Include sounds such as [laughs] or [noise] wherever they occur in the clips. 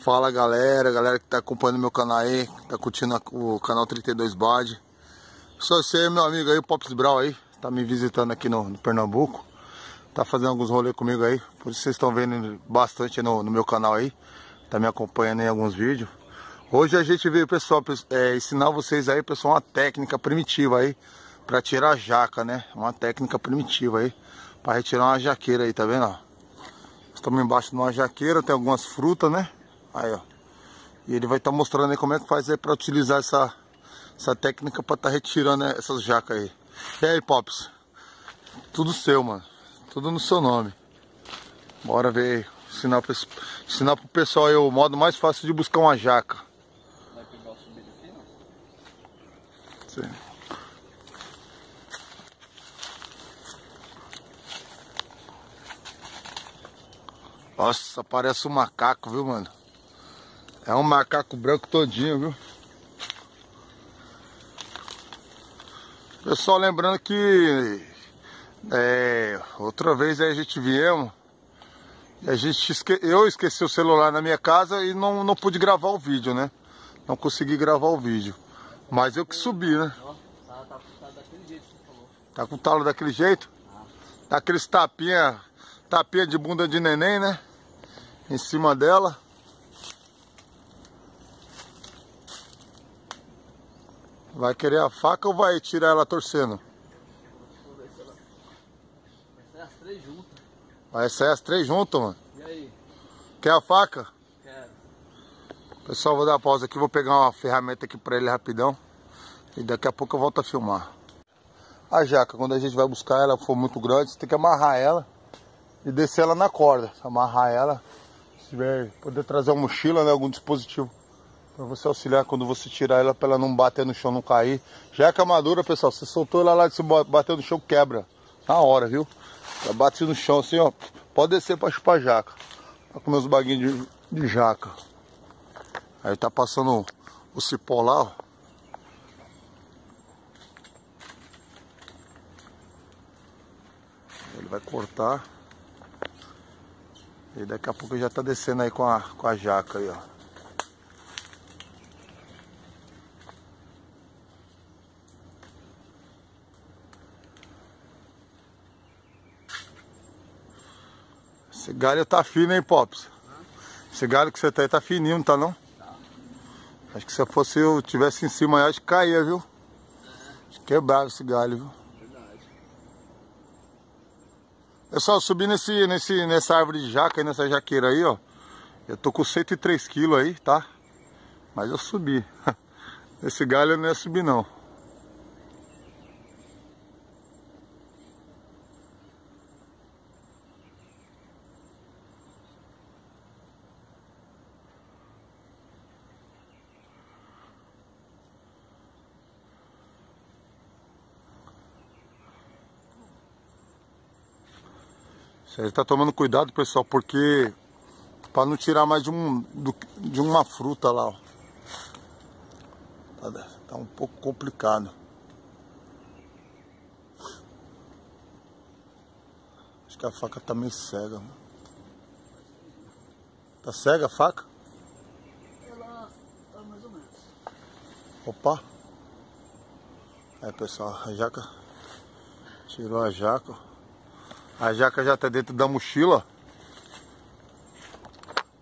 Fala galera, galera que tá acompanhando meu canal aí, tá curtindo o canal 32 Bad. Só você, meu amigo aí, o Pops Brau aí, tá me visitando aqui no, no, Pernambuco. Tá fazendo alguns rolês comigo aí, por isso vocês estão vendo bastante no, no, meu canal aí. Tá me acompanhando em alguns vídeos. Hoje a gente veio, pessoal, é, ensinar vocês aí, pessoal, uma técnica primitiva aí pra tirar a jaca, né? Uma técnica primitiva aí, pra retirar uma jaqueira aí, tá vendo? Estamos embaixo de uma jaqueira, tem algumas frutas, né? Aí, ó. E ele vai estar tá mostrando aí como é que faz aí pra utilizar essa, essa técnica pra estar tá retirando né, essas jacas aí. E aí, Pops? Tudo seu, mano. Tudo no seu nome. Bora ver ensinar, pra, ensinar pro pessoal aí o modo mais fácil de buscar uma jaca. Vai pegar o aqui, não? Sim. Nossa, parece um macaco, viu, mano? É um macaco branco todinho, viu? Pessoal, lembrando que é, outra vez a gente viemos a gente esque... eu esqueci o celular na minha casa e não, não pude gravar o vídeo, né? Não consegui gravar o vídeo. Mas eu que subi, né? Tá, tá, tá. Tá com o talo daquele jeito? Ah. Daqueles tapinha, tapinha de bunda de neném, né? Em cima dela. Vai querer a faca ou vai tirar ela torcendo? Vai sair as três juntas. Vai sair as três juntas, mano. E aí? Quer a faca? Quero. Pessoal, vou dar uma pausa aqui, vou pegar uma ferramenta aqui pra ele rapidão. E daqui a pouco eu volto a filmar. A jaca, quando a gente vai buscar ela for muito grande, você tem que amarrar ela e descer ela na corda. Amarrar ela, se tiver, poder trazer uma mochila, né, algum dispositivo Pra você auxiliar quando você tirar ela pra ela não bater no chão, não cair. Já é camadura, pessoal. Você soltou ela lá de cima, bateu no chão, quebra. Na hora, viu? Já bate no chão assim, ó. Pode descer pra chupar jaca. Pra comer os baguinhos de, de jaca. Aí tá passando o cipó lá, ó. Ele vai cortar. E daqui a pouco já tá descendo aí com a, com a jaca aí, ó. Galho tá fino, hein, Pops? Esse galho que você tá aí tá fininho, não tá não? Tá. Acho que se eu fosse eu tivesse em cima aí, acho que caía, viu? Acho que quebrava esse galho, viu? Verdade. Pessoal, eu subi nesse, nesse, nessa árvore de jaca, nessa jaqueira aí, ó. Eu tô com 103 quilos aí, tá? Mas eu subi. [laughs] Esse galho eu não ia subir não. Você está tomando cuidado, pessoal, porque para não tirar mais de, um, de uma fruta lá, ó. Tá, tá um pouco complicado. Acho que a faca tá meio cega. Mano. Tá cega a faca? Ela tá mais ou menos. Opa. Aí pessoal, a jaca tirou a jaca. A jaca já tá dentro da mochila.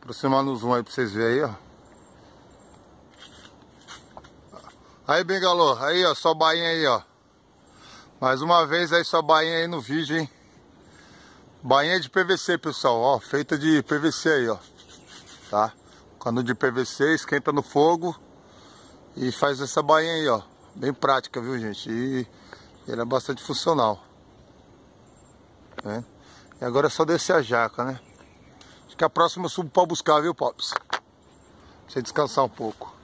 Aproximar no zoom aí pra vocês verem aí, ó. Aí, Bengalô, aí, ó, só bainha aí, ó. Mais uma vez aí, só bainha aí no vídeo, hein. Bainha de PVC, pessoal, ó, feita de PVC aí, ó. Tá? Cano de PVC, esquenta no fogo e faz essa bainha aí, ó. Bem prática, viu, gente? E ele é bastante funcional. Né? E agora é só descer a jaca, né? Acho que a próxima eu subo pra buscar, viu, Pops? Pra você descansar um pouco.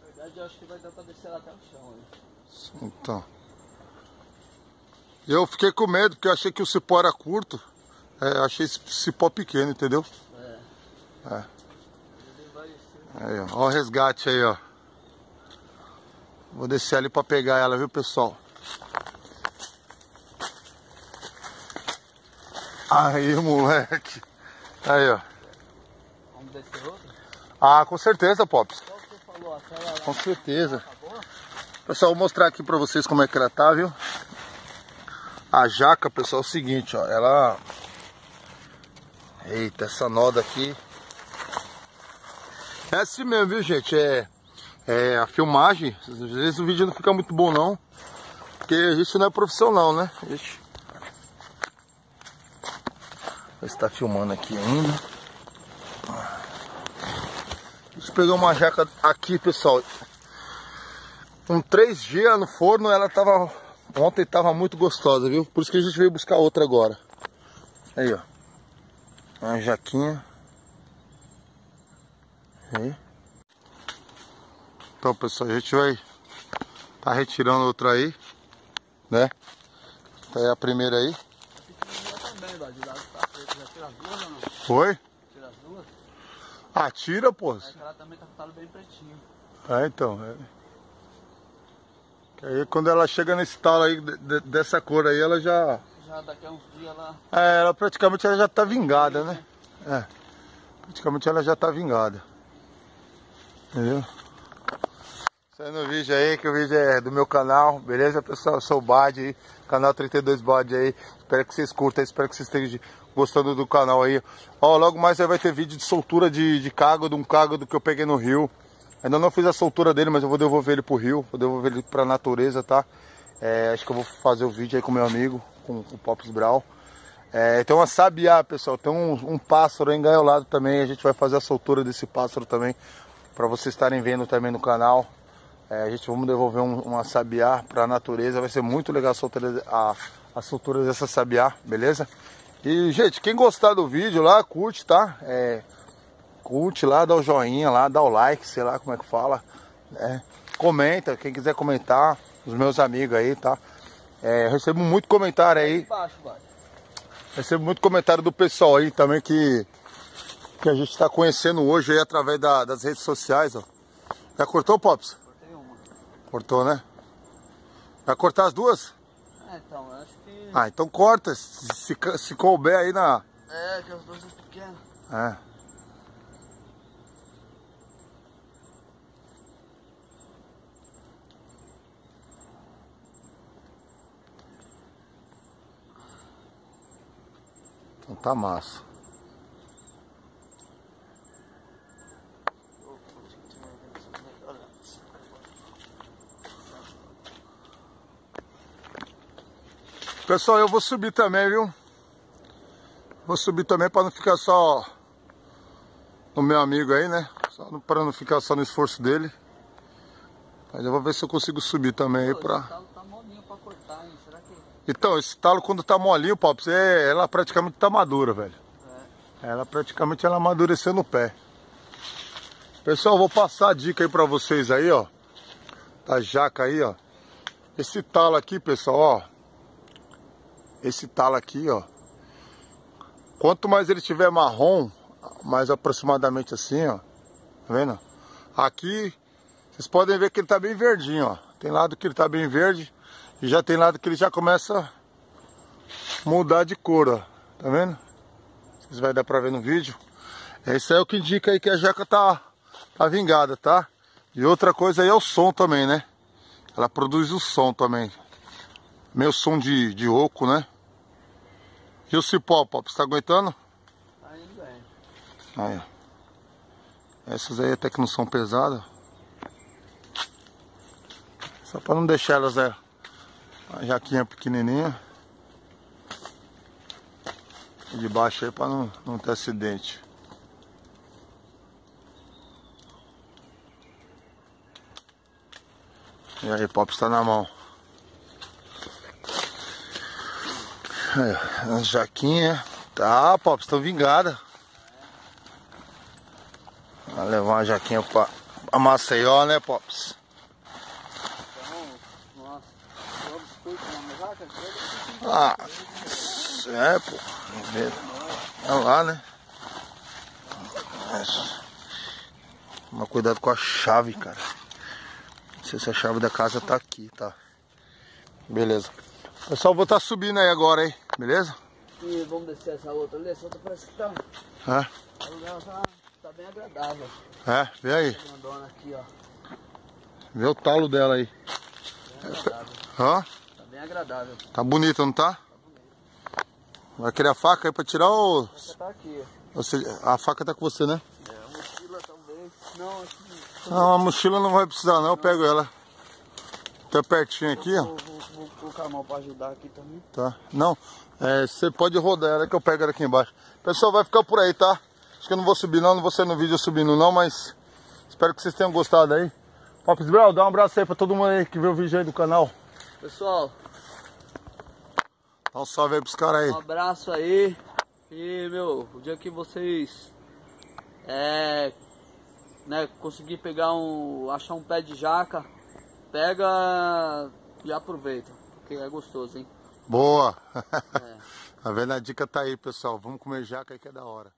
Na verdade, eu acho que vai dar pra descer lá até o chão? Então. Eu fiquei com medo, porque eu achei que o cipó era curto. É, achei esse cipó pequeno, entendeu? É. É. Aí, ó. Olha o resgate aí, ó. Vou descer ali para pegar ela, viu, pessoal? Aí, moleque. Aí, ó. Vamos descer outro? Ah, com certeza, Pops. Qual que você falou? Aquela? Com certeza. Acabou? Pessoal, vou mostrar aqui pra vocês como é que ela tá, viu? A jaca, pessoal, é o seguinte, ó. Ela... Eita, essa noda aqui... É assim mesmo, viu, gente? É, é a filmagem. Às vezes o vídeo não fica muito bom, não. Porque isso não é profissional, né? Ixi. Ver se tá filmando aqui ainda. Deixa eu pegar uma jaca aqui, pessoal. Com três dias no forno, ela tava. Ontem tava muito gostosa, viu? Por isso que a gente veio buscar outra agora. Aí, ó. Uma jaquinha. Aí. Então, pessoal, a gente vai tá retirando outra aí, né? Tá aí a primeira aí. Pequenininha também, ó. De lado tá preto. Já tira as duas ou não? Foi? Tira as duas? Ah, tira, pô. Aquela também tá com o talo bem pretinho. É, então. É. Aí quando ela chega nesse talo aí, de- de- dessa cor aí, ela já. Já daqui a uns dias ela. É, ela praticamente ela já tá vingada, né? É. Praticamente ela já tá vingada. Entendeu? Aí no vídeo aí, que o vídeo é do meu canal, beleza, pessoal? Eu sou o Bad canal 32 Bad aí. Espero que vocês curtam, espero que vocês estejam gostando do canal aí. Ó, logo mais aí vai ter vídeo de soltura de, de cágado, um cágado que eu peguei no rio. Ainda não fiz a soltura dele, mas eu vou devolver ele pro rio, vou devolver ele pra natureza, tá? É, acho que eu vou fazer o vídeo aí com meu amigo, com, com o Pops Brau. É, tem uma sabiá, pessoal, tem um, um pássaro engaiolado também, a gente vai fazer a soltura desse pássaro também, para vocês estarem vendo também no canal. É, a gente vamos devolver um, uma sabiá para a natureza, vai ser muito legal a a, soltura dessa sabiá, beleza? E, gente, quem gostar do vídeo lá, curte, tá? É, curte lá, dá o joinha lá, dá o like, sei lá como é que fala. né? Comenta, quem quiser comentar, os meus amigos aí, tá? É, recebo muito comentário aí, Embaixo, recebo muito comentário do pessoal aí também que, que a gente está conhecendo hoje aí através da- das redes sociais, ó. Já cortou, Pops? Cortou, né? Vai cortar as duas? É, então, eu acho que. Ah, então corta, se, se, se couber aí na... É, que as duas são pequenas. É. Então tá massa. Pessoal, eu vou subir também, viu? Vou subir também para não ficar só no meu amigo aí, né? Só Pra não ficar só no esforço dele. Mas eu vou ver se eu consigo subir também aí. Esse talo tá molinho pra cortar, hein? Será que. Então, esse talo quando tá molinho, Pops, é, ela praticamente tá madura, velho. É. Ela praticamente ela amadureceu no pé. Pessoal, eu vou passar a dica aí pra vocês aí, ó. Da jaca aí, ó. Esse talo aqui, pessoal, ó. Esse talo aqui, ó. Quanto mais ele tiver marrom, mais aproximadamente assim, ó. Tá vendo? Aqui, vocês podem ver que ele tá bem verdinho, ó. Tem lado que ele tá bem verde e já tem lado que ele já começa a mudar de cor, ó. Tá vendo? Vocês vai dar pra ver no vídeo. Esse é o que indica aí que a jaca tá, tá vingada, tá? E outra coisa aí é o som também, né? Ela produz o som também. Meio som de, de oco, né? E o cipó, Pop, você tá aguentando? Tá indo bem. Aí, ó. Essas aí até que não são pesadas. Só pra não deixar elas, é, a jaquinha pequenininha. E de baixo aí pra não, não ter acidente. E aí, Pop está na mão. Aí, as jaquinhas. Tá, Pop, estão vingadas. Vai levar uma jaquinha pra, pra Maceió, né, Pops? Ah, é, pô. Olha lá, né? Nossa. Toma cuidado com a chave, cara. Não sei se a chave da casa tá aqui, tá? Beleza. Pessoal, vou estar subindo aí agora, hein? Beleza? E vamos descer essa outra ali, essa outra parece que tá. É, A lugar tá, tá bem agradável. é, vê aí. Aqui, ó. Vê o talo dela aí. Bem agradável. Ó, Tá bem agradável. tá bonita, não tá? Vai querer a faca aí pra tirar ou... Essa tá aqui. Você, a faca tá com você, né? É, a mochila talvez. Não. Não, a mochila não vai precisar não, eu pego ela. Tá pertinho aqui, ó. Colocar a mão pra ajudar aqui também. Tá. Não, é, você pode rodar ela que eu pego ela aqui embaixo. Pessoal, vai ficar por aí, tá? Acho que eu não vou subir não, não vou sair no vídeo subindo não, mas espero que vocês tenham gostado aí. Pops Brau, dá um abraço aí pra todo mundo aí que vê o vídeo aí do canal. Pessoal, Dá um salve aí pros caras aí. um abraço aí. E, meu, o dia que vocês é, né, conseguir pegar um. achar um pé de jaca, pega e aproveita. Porque é gostoso, hein? Boa! É. [laughs] A dica tá aí, pessoal. Vamos comer jaca aí que é da hora.